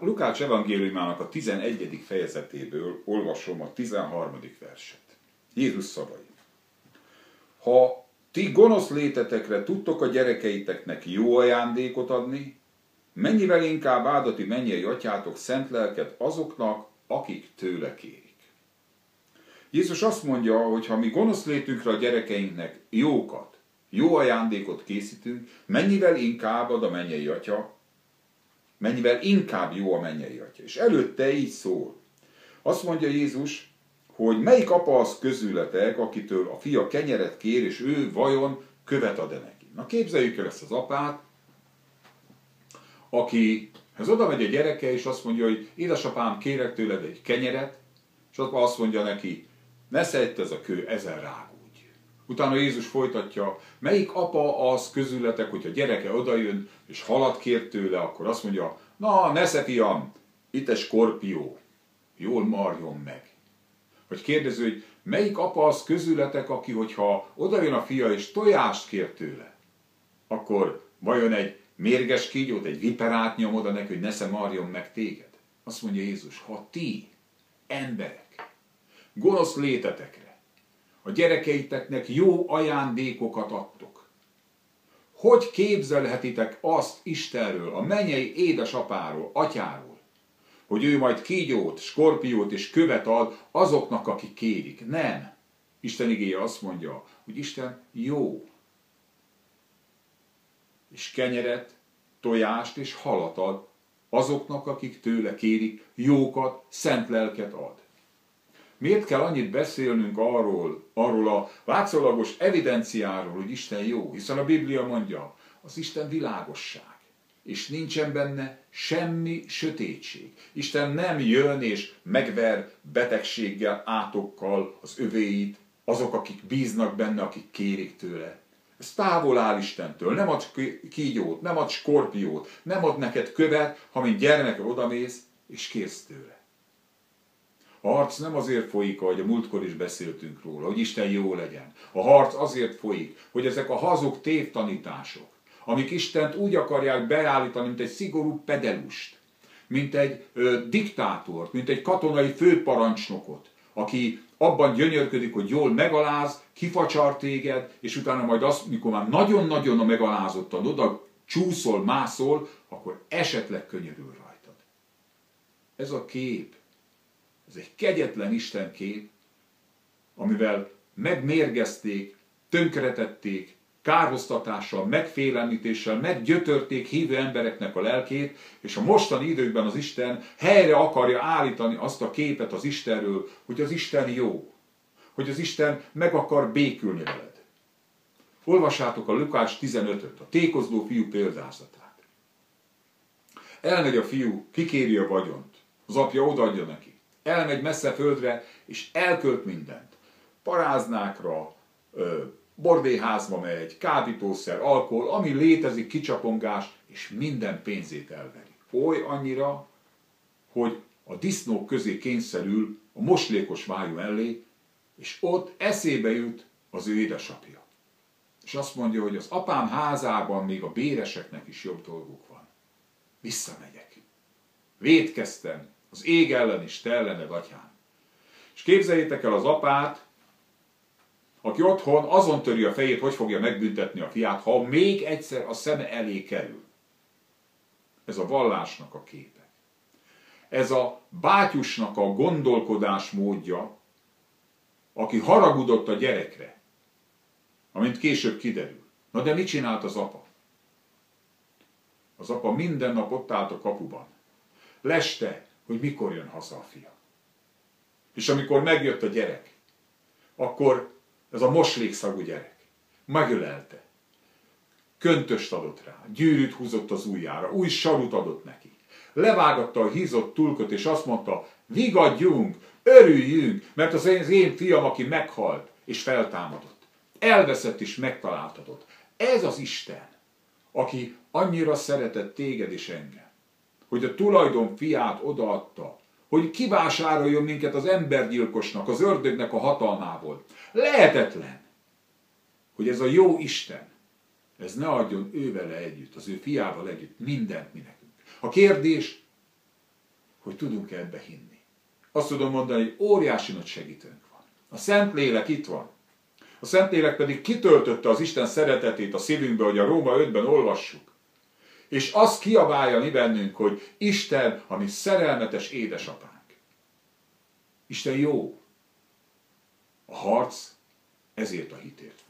Lukács evangéliumának a 11. fejezetéből olvasom a 13. verset. Jézus szavai. Ha ti gonosz létetekre tudtok a gyerekeiteknek jó ajándékot adni, mennyivel inkább áldati mennyei atyátok szent lelket azoknak, akik tőle kérik. Jézus azt mondja, hogy ha mi gonosz létünkre a gyerekeinknek jókat, jó ajándékot készítünk, mennyivel inkább ad a mennyei atya, mennyivel inkább jó a mennyei atya. És előtte így szól. Azt mondja Jézus, hogy melyik apa az közületek, akitől a fia kenyeret kér, és ő vajon követ ad-e neki. Na képzeljük el ezt az apát, aki ez oda megy a gyereke, és azt mondja, hogy édesapám, kérek tőled egy kenyeret, és apa azt mondja neki, ne szedd ez a kő, ezen rágódj. Utána Jézus folytatja, melyik apa az közületek, hogyha gyereke odajön, és halat kér tőle, akkor azt mondja, na, nesze fiam, itt egy skorpió, jól marjon meg. Vagy kérdező, hogy melyik apa az közületek, aki, hogyha odajön a fia és tojást kér tőle, akkor vajon egy mérges kígyót, egy viperát nyom oda neki, hogy nesze marjon meg téged? Azt mondja Jézus, ha ti, emberek, gonosz létetekre, a gyerekeiteknek jó ajándékokat adtok, hogy képzelhetitek azt Istenről, a mennyei édesapáról, atyáról, hogy ő majd kígyót, skorpiót és követ ad azoknak, akik kérik. Nem. Isten igéje azt mondja, hogy Isten jó. És kenyeret, tojást és halat ad azoknak, akik tőle kérik, jókat, szent lelket ad. Miért kell annyit beszélnünk arról, arról a látszólagos evidenciáról, hogy Isten jó? Hiszen a Biblia mondja, az Isten világosság és nincsen benne semmi sötétség. Isten nem jön és megver betegséggel, átokkal az övéit, azok, akik bíznak benne, akik kérik tőle. Ez távol áll Istentől. Nem ad kígyót, nem ad skorpiót, nem ad neked követ, ha mint gyermek odamész, és kérsz tőle. A harc nem azért folyik, ahogy a múltkor is beszéltünk róla, hogy Isten jó legyen. A harc azért folyik, hogy ezek a hazug tévtanítások, amik Istent úgy akarják beállítani, mint egy szigorú pedelust, mint egy ö, diktátort, mint egy katonai főparancsnokot, aki abban gyönyörködik, hogy jól megaláz, kifacsar téged, és utána majd azt, mikor már nagyon-nagyon a megalázottan oda csúszol, mászol, akkor esetleg könyörül rajtad. Ez a kép, ez egy kegyetlen Isten kép, amivel megmérgezték, tönkretették, kárhoztatással, megfélemlítéssel meggyötörték hívő embereknek a lelkét, és a mostani időkben az Isten helyre akarja állítani azt a képet az Istenről, hogy az Isten jó, hogy az Isten meg akar békülni veled. Olvassátok a Lukács 15-öt, a tékozló fiú példázatát. Elmegy a fiú, kikéri a vagyont, az apja odaadja neki. Elmegy messze földre, és elkölt mindent. Paráznákra, bordéházba megy, kábítószer, alkohol, ami létezik, kicsapongás, és minden pénzét elveri. Oly annyira, hogy a disznók közé kényszerül a moslékos vájú elé, és ott eszébe jut az ő édesapja. És azt mondja, hogy az apám házában még a béreseknek is jobb dolguk van. Visszamegyek. Védkeztem az ég ellen is, te ellened, atyám. És képzeljétek el az apát, aki otthon azon töri a fejét, hogy fogja megbüntetni a fiát, ha még egyszer a szeme elé kerül. Ez a vallásnak a képe. Ez a bátyusnak a gondolkodás módja, aki haragudott a gyerekre, amint később kiderül. Na de mit csinált az apa? Az apa minden nap ott állt a kapuban. Leste, hogy mikor jön haza a fia. És amikor megjött a gyerek, akkor ez a moslékszagú gyerek. Megölelte. Köntöst adott rá, gyűrűt húzott az ujjára, új sarut adott neki. Levágatta a hízott tulkot, és azt mondta, vigadjunk, örüljünk, mert az én, az én fiam, aki meghalt, és feltámadott. Elveszett és megtaláltatott. Ez az Isten, aki annyira szeretett téged és engem, hogy a tulajdon fiát odaadta, hogy kivásároljon minket az embergyilkosnak, az ördögnek a hatalmából. Lehetetlen, hogy ez a jó Isten, ez ne adjon ővele együtt, az ő fiával együtt mindent mi nekünk. A kérdés, hogy tudunk-e ebbe hinni. Azt tudom mondani, hogy óriási nagy segítőnk van. A Szentlélek itt van. A Szentlélek pedig kitöltötte az Isten szeretetét a szívünkbe, hogy a Róma 5-ben olvassuk. És azt kiabálja mi bennünk, hogy Isten, ami szerelmetes édesapánk. Isten jó. A harc ezért a hitért